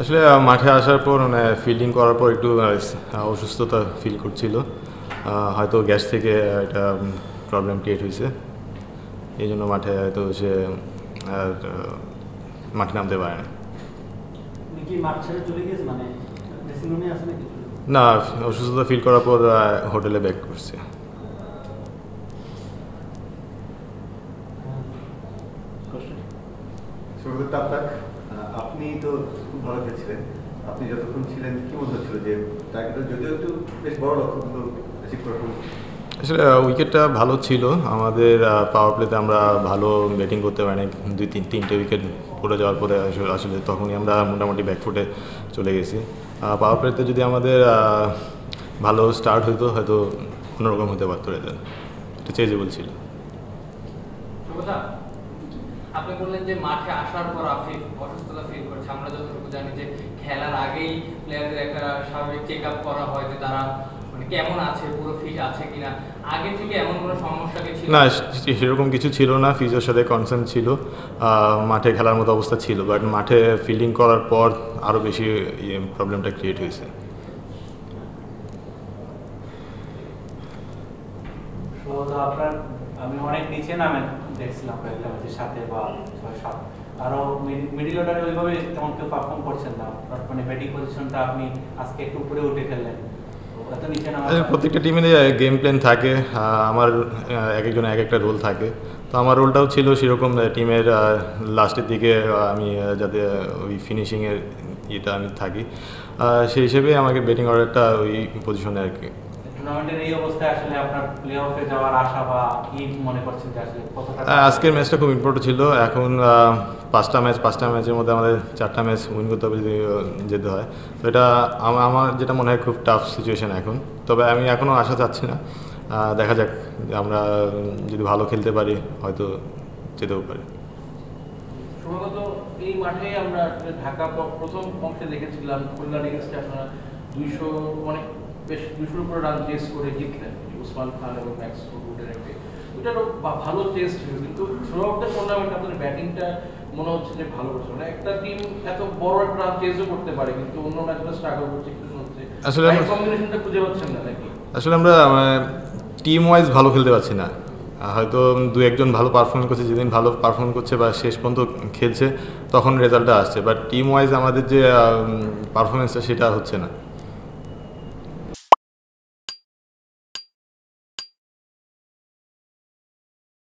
আসলে মাঠে আসার পর মানে ফিল্ডিং করার পর একটু অসুস্থতা ফিল করছিল। হয়তো গ্যাস থেকে একটা প্রবলেম ক্রিয়েট হয়েছে। এই জন্য মাঠে হয়তো সে আর মাঠে নামতে পারে না উনি কি মাঠ ছেড়ে চলে গিয়েছে? মানে নাকি? না অসুস্থতা ফিল করার পর হোটেলে ব্যাক করছে। শুরুতে তাপতাক। আপনি তো খুব ভালো খেলছিলেন। আপনি যতক্ষণ ছিলেন কি মনে হচ্ছিল যে টার্গেটটা যদিও একটু বেশ বড় লক্ষ্য কিন্তু অ্যাচিভ করা খুব আসলে উইকেটটা ভালো ছিল। আমাদের পাওয়ার প্লেতে আমরা ভালো ব্যাটিং করতে পারি। দুই তিন তিনটে উইকেট পড়ে যাওয়ার পরে আসলে- আসলে তখনই আমরা মোটামুটি ব্যাকফুটে চলে গেছি। পাওয়ার প্লেতে যদি আমাদের ভালো স্টার্ট হতো হয়তো অন্যরকম হতে পারতো রেজাল্ট এটা চেজেবল ছিল। আপনি বললেন যে মাঠে আসার পর আফিফ অসুস্থতা ফিল করছে। আমরা যতটুকু জানি যে খেলার আগেই প্লেয়ারদের একটা স্বাভাবিক চেক আপ করা হয় যে তারা মানে কেমন আছে পুরো ফিট আছে কিনা। আগে থেকে এমন কোনো সমস্যা কি ছিল? না সেরকম কিছু ছিল না। ফিজিওর সাথে কনসার্ন ছিল। মাঠে খেলার মতো অবস্থা ছিল। বাট মাঠে ফিল্ডিং করার পর আরও বেশি প্রবলেমটা ক্রিয়েট হয়েছে। আপনার আমি অনেক নিচে নামে দেখছিলাম কয়েকটা ম্যাচের সাথে বা ছয়, সাত। আরও মিডিল অর্ডারে ওইভাবে তেমন কেউ পারফর্ম করছেন না। মানে ব্যাটিং পজিশনটা আপনি আজকে একটু উপরে উঠে আসলে প্রত্যেকটা টিমেরই গেম প্ল্যান থাকে আমার এক একজনের এক একটা রোল থাকে। তো আমার রোলটাও ছিল সেরকম টিমের লাস্টের দিকে আমি যাতে ওই ফিনিশিংয়ের ইয়েটা আমি থাকি। সেই হিসেবে আমাকে ব্যাটিং অর্ডারটা ওই পজিশনে আর কি। টুর্নামেন্টের এই অবস্থায় আসলে আপনার প্লে যাওয়ার আশা বা কি মনে করছেন যে আসলে আজকের ম্যাচটা খুব ইম্পর্টেন্ট ছিল। এখন পাঁচটা ম্যাচ পাঁচটা ম্যাচের মধ্যে আমাদের চারটা ম্যাচ উইন করতে হবে যদি যেতে হয়। তো এটা আমার যেটা মনে হয় খুব টাফ সিচুয়েশন এখন। তবে আমি এখনও আশা চাচ্ছি না। দেখা যাক আমরা যদি ভালো খেলতে পারি হয়তো যেতেও পারি। সম্ভবত এই মাঠে আমরা ঢাকা প্রথম অংশে দেখেছিলাম খুলনা এগেনস্টে আপনারা দুইশো অনেক বেশ দুইশোর উপরে রান করে জিতলেন উসমান খান এবং ম্যাক্স একটা। ভালো টেস্ট ছিল কিন্তু থ্রু আউট দ্য টুর্নামেন্ট আপনাদের ব্যাটিংটা মনে হচ্ছে যে ভালো করছে মানে একটা টিম এত বড় একটা রান করতে পারে কিন্তু অন্য ম্যাচগুলো স্ট্রাগল করছে হচ্ছে। আসলে আমরা- কম্বিনেশনটা খুঁজে পাচ্ছেন না নাকি? আসলে আমরা টিম ওয়াইজ ভালো খেলতে পারছি না। হয়তো দু একজন ভালো পারফর্ম করছে যেদিন ভালো পারফর্ম করছে বা শেষ পর্যন্ত খেলছে তখন রেজাল্টটা আসছে। বাট টিম ওয়াইজ আমাদের যে পারফরমেন্সটা সেটা হচ্ছে না।